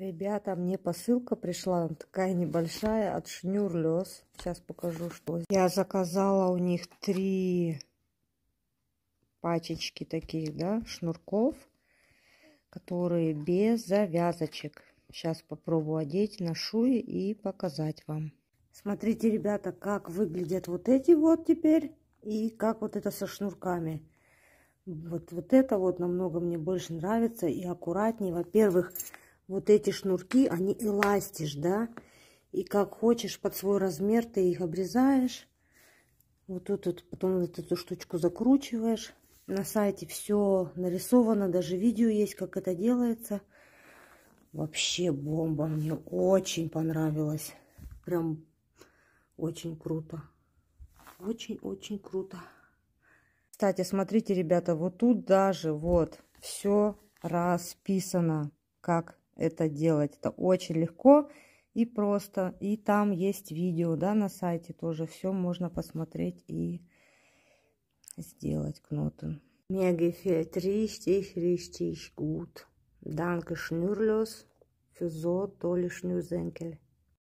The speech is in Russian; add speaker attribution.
Speaker 1: Ребята, мне посылка пришла, такая небольшая, от Шнюрлёс. Сейчас покажу, что. Я заказала у них три пачечки таких, да, шнурков, которые без завязочек. Сейчас попробую одеть, ношу и показать вам. Смотрите, ребята, как выглядят вот эти вот теперь и как вот это со шнурками. Вот, вот это вот намного мне больше нравится и аккуратнее. Во-первых, вот эти шнурки, они эластишь, да, и как хочешь под свой размер ты их обрезаешь. Вот тут вот потом вот эту штучку закручиваешь. На сайте все нарисовано, даже видео есть, как это делается. Вообще бомба, мне очень понравилось. Прям очень круто. Очень-очень круто. Кстати, смотрите, ребята, вот тут даже вот все расписано, как это делать. Это очень легко и просто. И там есть видео, да, на сайте тоже. Все можно посмотреть и сделать кнотен. Mir gefällt richtig, richtig gut. Danke Schnürlos für so tolle Schnürsenkel.